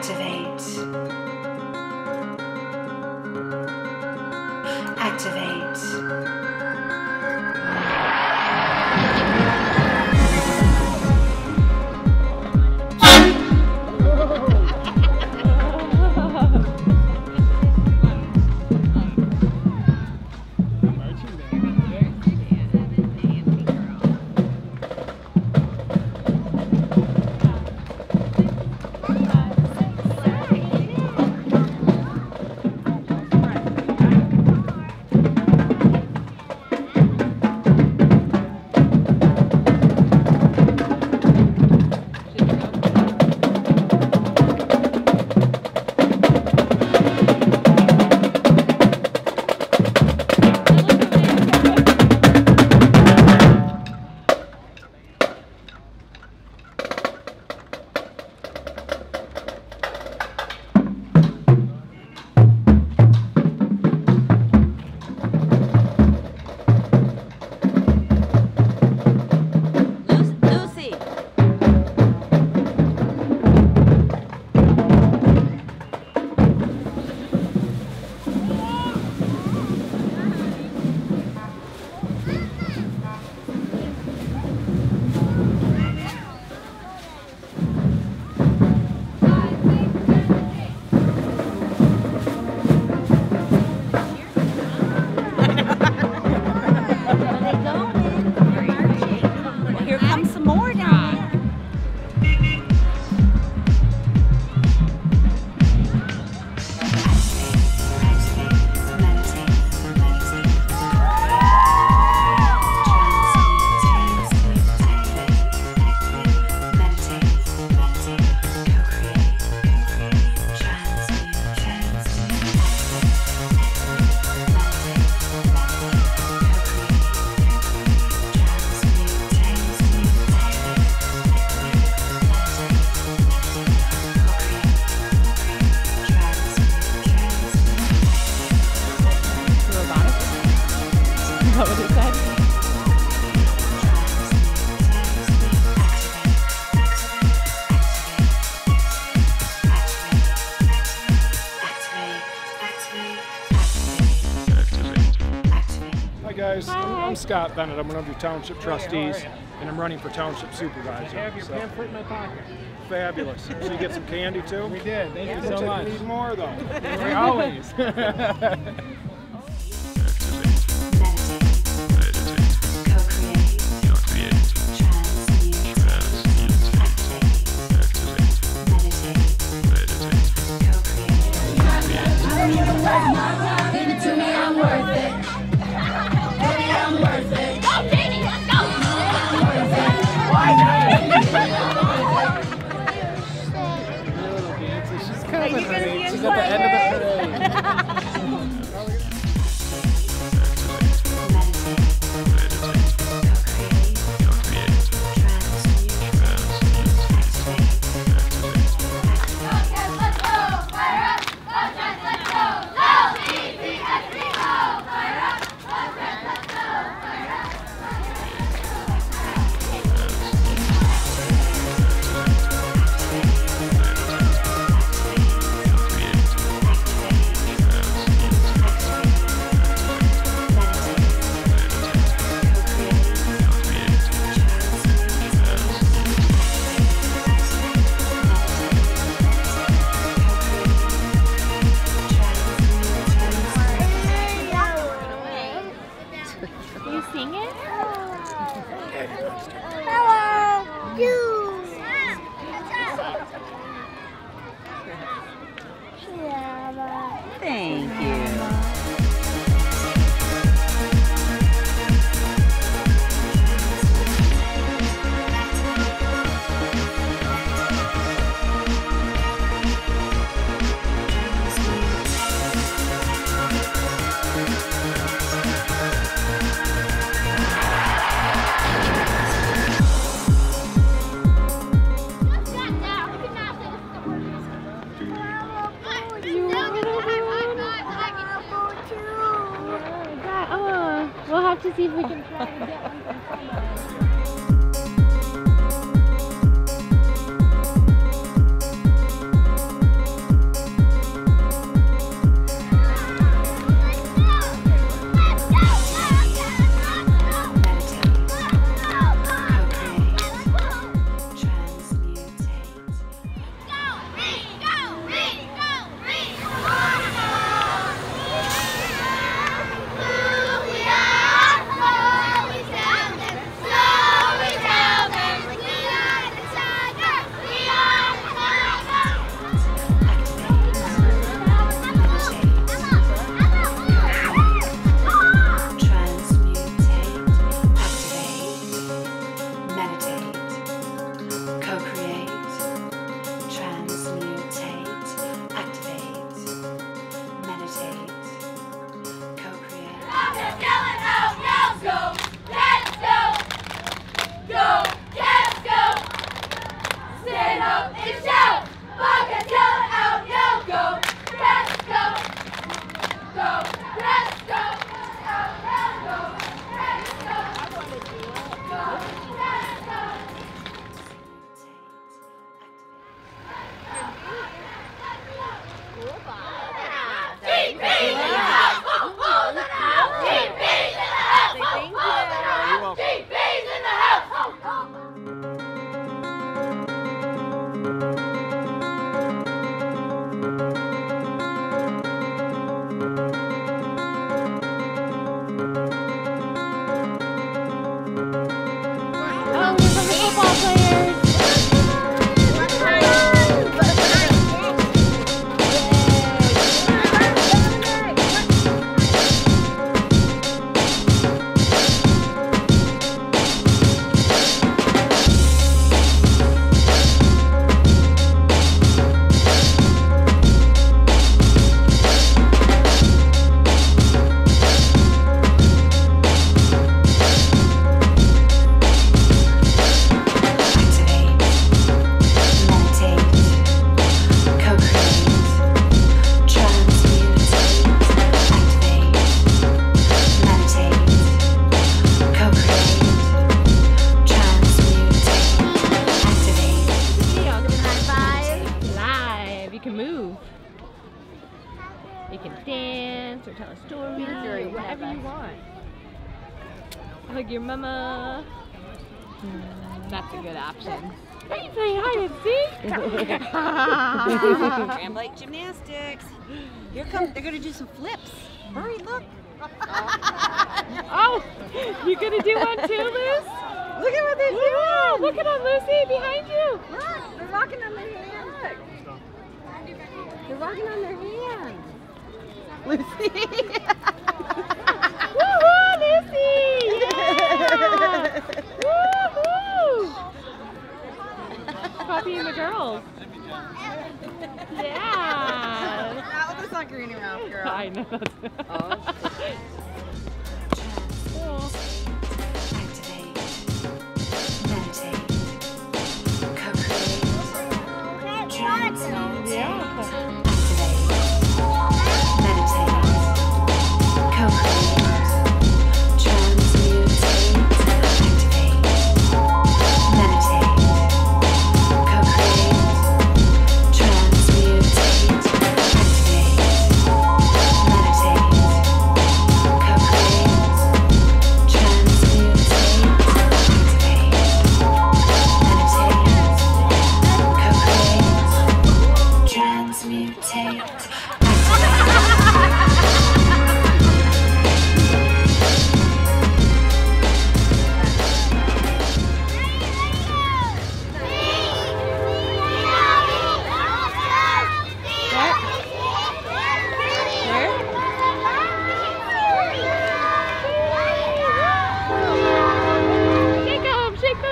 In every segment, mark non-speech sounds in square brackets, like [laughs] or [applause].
Activate. Activate. Scott Bennett. I'm one of your township trustees, and I'm running for township supervisor. I have your so. pamphlet in my pocket. Fabulous. [laughs] So you get some candy too? We did. Thank yeah. you so much. Need more though. we [laughs] always. [laughs] It's out, go, go, go. Good option. Are you playing hide and seek? Grand [laughs] Lake Gymnastics. Here come, they're gonna do some flips. Hurry, look. oh, you gonna do one too, Luce? Look at what they're Wow, doing. look at them, Lucy, behind you. Look, they're rocking on their hands. Look. They're rocking on their hands. Lucy. [laughs] Woohoo, Lucy! Yeah! Woohoo! Poppy and the girls. Yeah. Not with the sucker in your mouth, girl. I know that's. [laughs] Oh.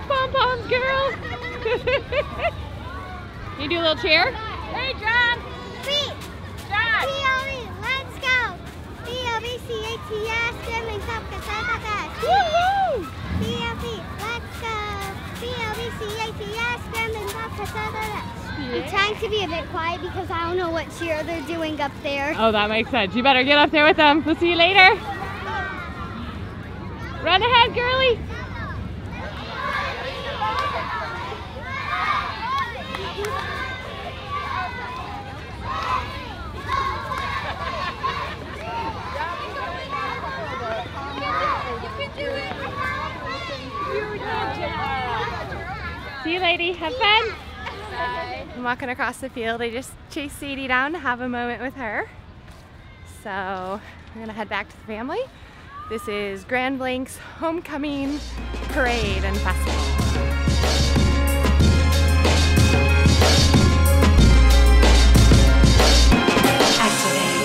Those pom poms, girls. you do a little cheer? Hey, John! Feet! John! PLE, let's go! B-O-B-C-A-T-S, Gremlins up, Kasaka Woohoo! PLE, let's go! B-O-B-C-A-T-S, Gremlins up, Kasaka I'm trying to be a bit quiet because I don't know what cheer they're doing up there. Oh, that makes sense. You better get up there with them. We'll see you later. Run ahead, girly. See you, lady. Have fun. I'm walking across the field. I just chased Sadie down to have a moment with her. So we're gonna head back to the family. This is Grand Blanc's homecoming parade and festival. Activate.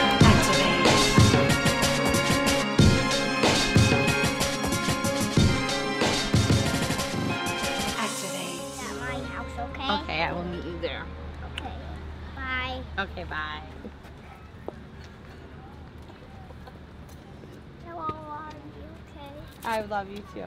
Activate. [laughs] Okay, bye. Hello, are you okay? I love you too.